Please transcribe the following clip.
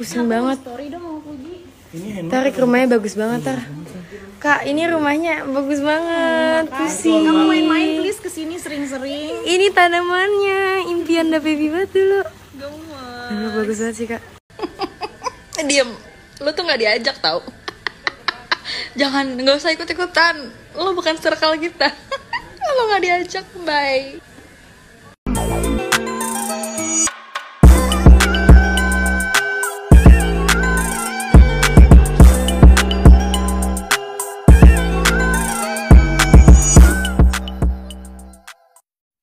Pusing banget. Story dong mau Puji. Tarik rumahnya bagus banget, Tar. Kak, ini rumahnya bagus banget. Pusing. Kamu main-main please ke sini sering-sering. Ini tanamannya, impian da baby banget dulu. Gemes. Bagus banget sih, Kak. Diem, lu tuh nggak diajak tau Jangan, nggak usah ikut-ikutan Lu bukan circle kita Lu nggak diajak, bye